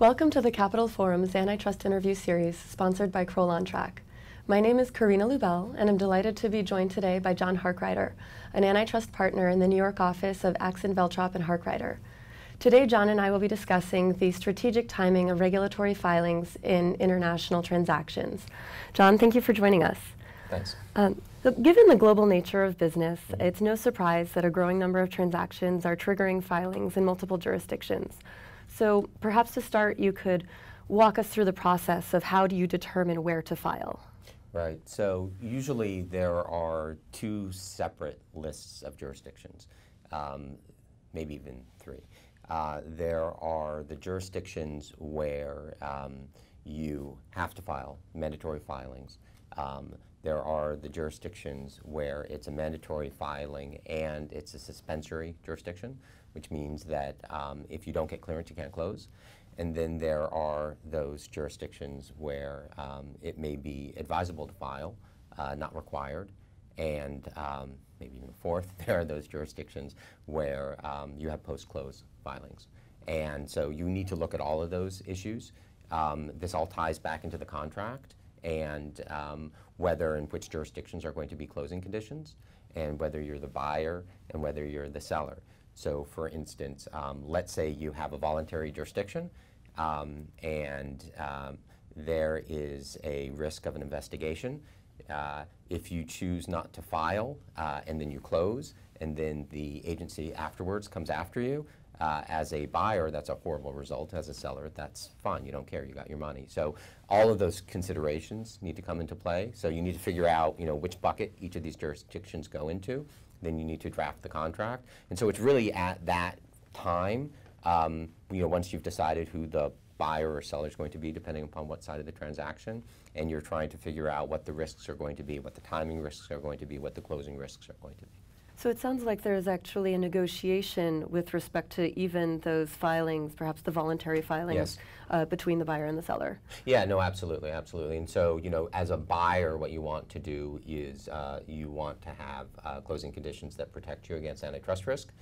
Welcome to the Capitol Forum's Antitrust Interview Series, sponsored by Kroll Ontrack. My name is Karina Lubell, and I'm delighted to be joined today by John Harkrider, an antitrust partner in the New York office of Axinn Veltrop and Harkrider. Today, John and I will be discussing the strategic timing of regulatory filings in international transactions. John, thank you for joining us. Thanks. Um, so given the global nature of business, it's no surprise that a growing number of transactions are triggering filings in multiple jurisdictions. So perhaps to start, you could walk us through the process of how do you determine where to file? Right. So usually there are two separate lists of jurisdictions, um, maybe even three. Uh, there are the jurisdictions where um, you have to file mandatory filings. Um, there are the jurisdictions where it's a mandatory filing and it's a suspensory jurisdiction, which means that um, if you don't get clearance, you can't close. And then there are those jurisdictions where um, it may be advisable to file, uh, not required. And um, maybe even fourth, there are those jurisdictions where um, you have post-close filings. And so you need to look at all of those issues. Um, this all ties back into the contract and um, whether and which jurisdictions are going to be closing conditions, and whether you're the buyer and whether you're the seller. So, for instance, um, let's say you have a voluntary jurisdiction, um, and um, there is a risk of an investigation. Uh, if you choose not to file uh, and then you close, and then the agency afterwards comes after you, uh, as a buyer, that's a horrible result. As a seller, that's fine. You don't care. You got your money. So all of those considerations need to come into play. So you need to figure out, you know, which bucket each of these jurisdictions go into. Then you need to draft the contract. And so it's really at that time, um, you know, once you've decided who the buyer or seller is going to be, depending upon what side of the transaction, and you're trying to figure out what the risks are going to be, what the timing risks are going to be, what the closing risks are going to be. So it sounds like there is actually a negotiation with respect to even those filings, perhaps the voluntary filings, yes. uh, between the buyer and the seller. Yeah, no, absolutely, absolutely. And so, you know, as a buyer, what you want to do is uh, you want to have uh, closing conditions that protect you against antitrust risk,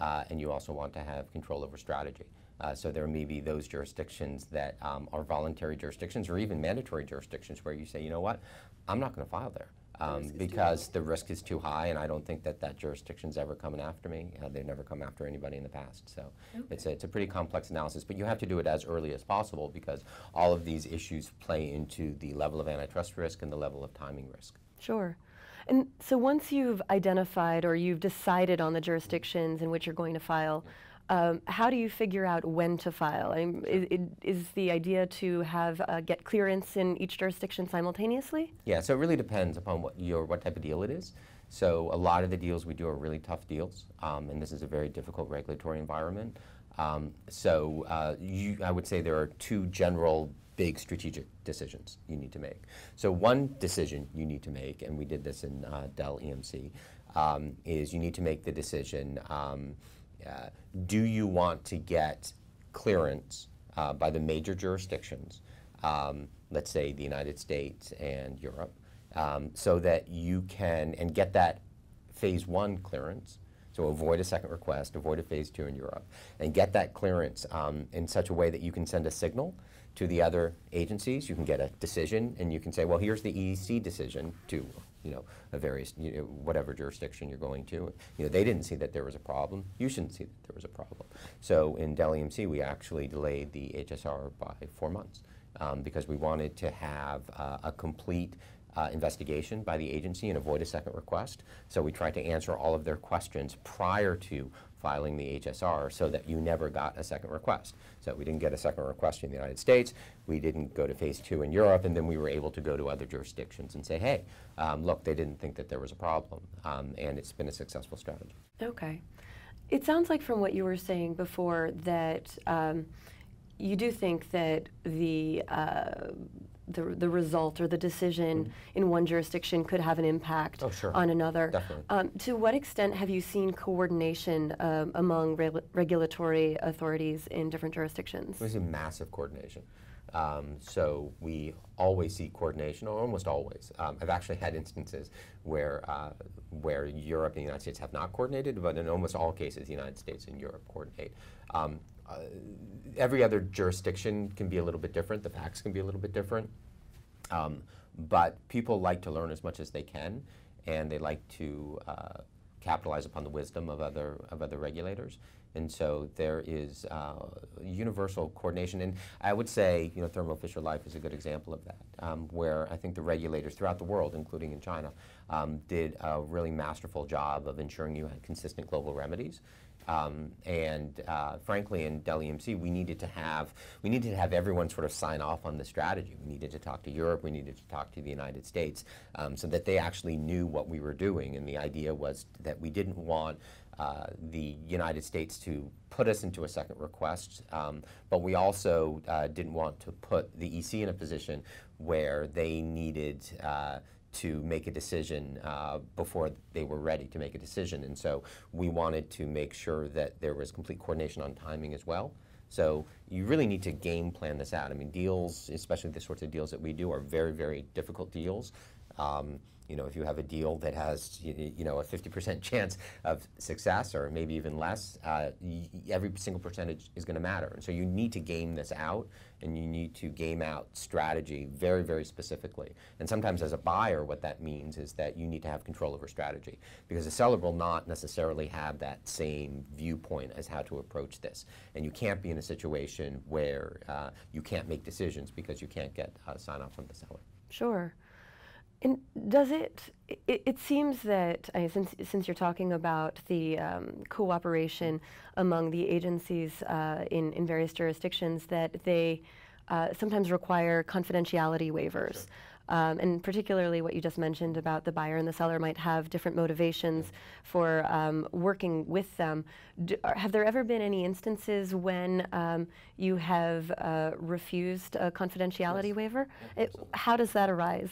uh, and you also want to have control over strategy. Uh, so there may be those jurisdictions that um, are voluntary jurisdictions or even mandatory jurisdictions where you say, you know what, I'm not going to file there um, because the risk is too high, and I don't think that that jurisdiction's ever coming after me. Uh, they've never come after anybody in the past. So okay. it's, a, it's a pretty complex analysis, but you have to do it as early as possible because all of these issues play into the level of antitrust risk and the level of timing risk. Sure. And so once you've identified or you've decided on the jurisdictions in which you're going to file, um, how do you figure out when to file? I mean, is, is, the idea to have uh, get clearance in each jurisdiction simultaneously? Yeah, so it really depends upon what your what type of deal it is. So a lot of the deals we do are really tough deals, um, and this is a very difficult regulatory environment. Um, so uh, you, I would say there are two general big strategic decisions you need to make. So one decision you need to make, and we did this in uh, Dell EMC, um, is you need to make the decision um, uh, do you want to get clearance uh, by the major jurisdictions, um, let's say the United States and Europe, um, so that you can, and get that phase one clearance, so avoid a second request, avoid a phase two in Europe, and get that clearance um, in such a way that you can send a signal to the other agencies. You can get a decision, and you can say, well, here's the EEC decision to you know, a various, you know, whatever jurisdiction you're going to. You know, they didn't see that there was a problem. You shouldn't see that there was a problem. So in Dell EMC, we actually delayed the HSR by four months um, because we wanted to have uh, a complete uh, investigation by the agency and avoid a second request. So we tried to answer all of their questions prior to filing the HSR so that you never got a second request. So we didn't get a second request in the United States, we didn't go to phase two in Europe, and then we were able to go to other jurisdictions and say, hey, um, look, they didn't think that there was a problem, um, and it's been a successful strategy. Okay. It sounds like from what you were saying before that um, you do think that the uh, the, the result or the decision mm in one jurisdiction could have an impact oh, sure. on another. Um, to what extent have you seen coordination um, among re regulatory authorities in different jurisdictions? We see massive coordination. Um, so we always see coordination, or almost always. Um, I've actually had instances where uh, where Europe and the United States have not coordinated, but in almost all cases, the United States and Europe coordinate. Um, every other jurisdiction can be a little bit different. The facts can be a little bit different. Um, but people like to learn as much as they can, and they like to uh, capitalize upon the wisdom of other of other regulators. And so there is uh, universal coordination. And I would say, you know, Thermo Fisher Life is a good example of that, um, where I think the regulators throughout the world, including in China, um, did a really masterful job of ensuring you had consistent global remedies. Um, and uh, frankly, in Dell EMC, we needed to have we needed to have everyone sort of sign off on the strategy. We needed to talk to Europe. We needed to talk to the United States, um, so that they actually knew what we were doing. And the idea was that we didn't want uh, the United States to put us into a second request, um, but we also uh, didn't want to put the EC in a position where they needed uh, to make a decision uh, before they were ready to make a decision. And so we wanted to make sure that there was complete coordination on timing as well. So you really need to game plan this out. I mean, deals, especially the sorts of deals that we do, are very, very difficult deals. Um, you know, if you have a deal that has, you, know, a 50% chance of success or maybe even less, uh, every single percentage is going to matter. And so you need to game this out and you need to game out strategy very, very specifically. And sometimes as a buyer, what that means is that you need to have control over strategy because the seller will not necessarily have that same viewpoint as how to approach this. And you can't be in a situation where uh, you can't make decisions because you can't get uh, sign off from the seller. Sure. And does it, it, it seems that, uh, since, since you're talking about the um, cooperation among the agencies uh, in, in various jurisdictions, that they uh, sometimes require confidentiality waivers. Sure. Um, and particularly what you just mentioned about the buyer and the seller might have different motivations for um, working with them. Do, have there ever been any instances when um, you have uh, refused a confidentiality yes. waiver? It, how does that arise?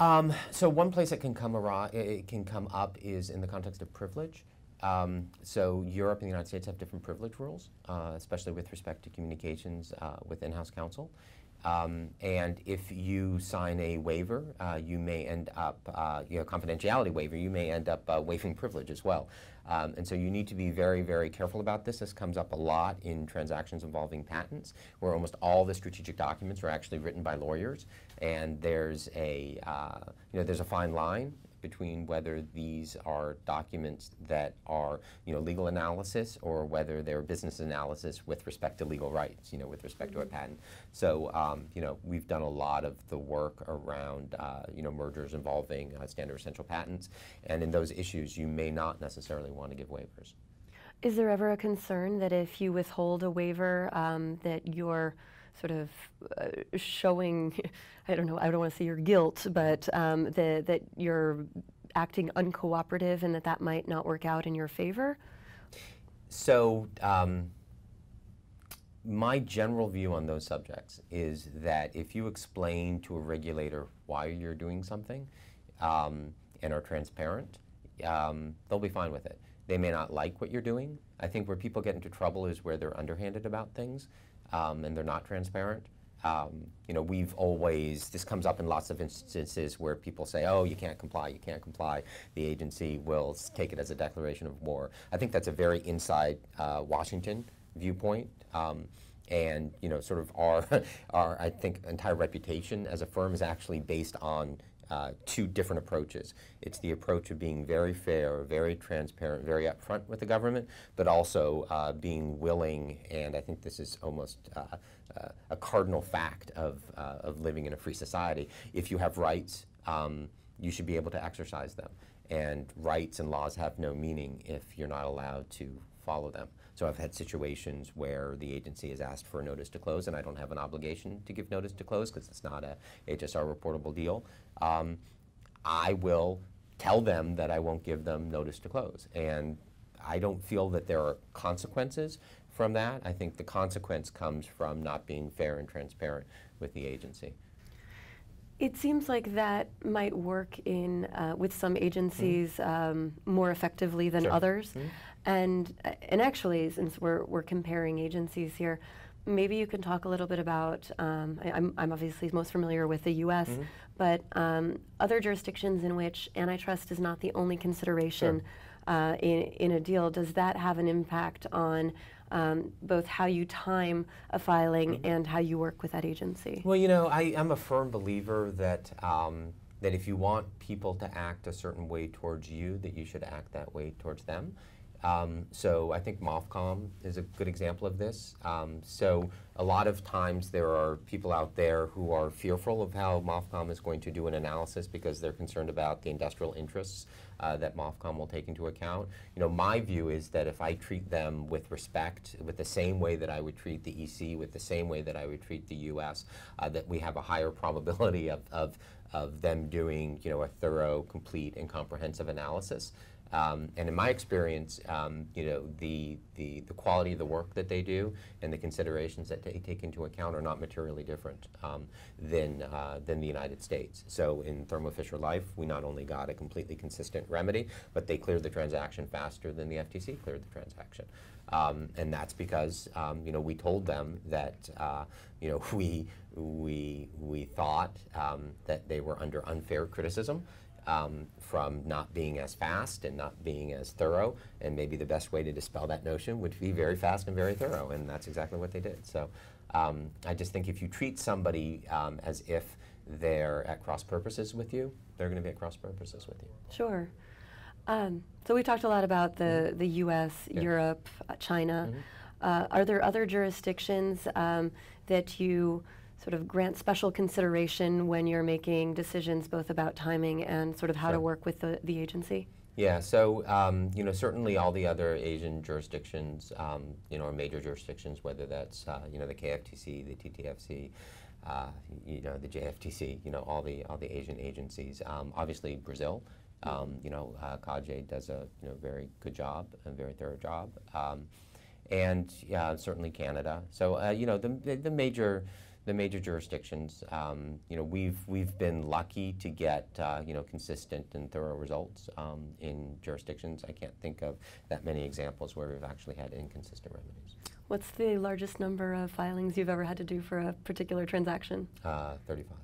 Um, so one place it can come around, it can come up is in the context of privilege. Um, so Europe and the United States have different privilege rules, uh, especially with respect to communications uh, with in-house counsel. Um, and if you sign a waiver, uh, you may end up, uh, you know, confidentiality waiver, you may end up uh, waiving privilege as well. Um, and so you need to be very, very careful about this. This comes up a lot in transactions involving patents, where almost all the strategic documents are actually written by lawyers. And there's a, uh, you know, there's a fine line between whether these are documents that are, you know, legal analysis or whether they're business analysis with respect to legal rights, you know, with respect to a patent. So, um, you know, we've done a lot of the work around, uh, you know, mergers involving uh, standard essential patents, and in those issues, you may not necessarily want to give waivers. Is there ever a concern that if you withhold a waiver, um, that you're sort of uh, showing, I don't know, I don't want to say your guilt, but um, the, that you're acting uncooperative and that that might not work out in your favor? So, um, my general view on those subjects is that if you explain to a regulator why you're doing something um, and are transparent, um, they'll be fine with it. They may not like what you're doing. I think where people get into trouble is where they're underhanded about things um, and they're not transparent. Um, you know, we've always, this comes up in lots of instances where people say, oh, you can't comply, you can't comply. The agency will take it as a declaration of war. I think that's a very inside uh, Washington viewpoint. Um, and, you know, sort of our, our, I think, entire reputation as a firm is actually based on uh, two different approaches. It's the approach of being very fair, very transparent, very upfront with the government, but also uh, being willing, and I think this is almost uh, uh a cardinal fact of, uh, of living in a free society. If you have rights, um, you should be able to exercise them. And rights and laws have no meaning if you're not allowed to follow them. So I've had situations where the agency has asked for a notice to close, and I don't have an obligation to give notice to close because it's not a HSR reportable deal. Um, I will tell them that I won't give them notice to close, and I don't feel that there are consequences from that. I think the consequence comes from not being fair and transparent with the agency. It seems like that might work in uh, with some agencies mm um, more effectively than sure. others. Mm. And, and actually, since we're, we're comparing agencies here, maybe you can talk a little bit about, um, I, am I'm obviously most familiar with the US, mm -hmm. but um, other jurisdictions in which antitrust is not the only consideration sure. uh, in, in a deal, does that have an impact on um, both how you time a filing and how you work with that agency. Well, you know, I, I'm a firm believer that um, that if you want people to act a certain way towards you, that you should act that way towards them. Um, so I think MOFCOM is a good example of this. Um, so a lot of times there are people out there who are fearful of how MOFCOM is going to do an analysis because they're concerned about the industrial interests uh, that MOFCOM will take into account. You know, my view is that if I treat them with respect, with the same way that I would treat the EC, with the same way that I would treat the U.S., uh, that we have a higher probability of, of of them doing you know a thorough, complete, and comprehensive analysis. Um, and in my experience, um, you know, the, the, the quality of the work that they do and the considerations that they take into account are not materially different um, than, uh, than the United States. So in Thermo Fisher Life, we not only got a completely consistent remedy, but they cleared the transaction faster than the FTC cleared the transaction. Um, and that's because um, you know we told them that uh, you know we we we thought um, that they were under unfair criticism um, from not being as fast and not being as thorough. And maybe the best way to dispel that notion would be very fast and very thorough. And that's exactly what they did. So um, I just think if you treat somebody um, as if they're at cross purposes with you, they're going to be at cross purposes with you. Sure. Um, so we talked a lot about the, mm-hmm. the U.S., yeah. Europe, uh, China. Mm-hmm. Uh, are there other jurisdictions um, that you sort of grant special consideration when you're making decisions both about timing and sort of how sure. to work with the, the agency? Yeah, so um, you know certainly all the other Asian jurisdictions, um, you know, are major jurisdictions, whether that's uh, you know the KFTC, the TFTC, uh, you know the JFTC, you know all the all the Asian agencies. Um, obviously Brazil, um, you know uh, CADE does a you know very good job, a very thorough job, um, and certainly Canada. So uh, you know the the major the major jurisdictions. Um, you know, we've we've been lucky to get uh, you know consistent and thorough results um, in jurisdictions. I can't think of that many examples where we've actually had inconsistent remedies. What's the largest number of filings you've ever had to do for a particular transaction? Uh, Thirty-five.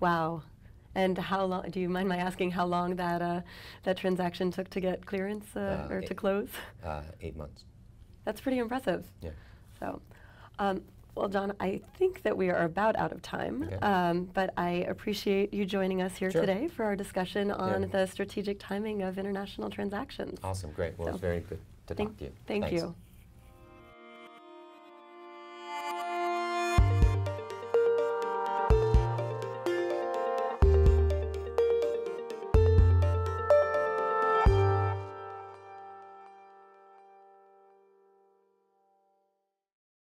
Wow. And how long? Do you mind my asking how long that uh, that transaction took to get clearance uh, uh, or eight, to close? Uh, eight months. That's pretty impressive. Yeah. So, um, well, John, I think that we are about out of time, okay. um, but I appreciate you joining us here sure. today for our discussion on yeah. the strategic timing of international transactions. Awesome, great. Well, so, it's very good to talk to you. Thank Thanks. you.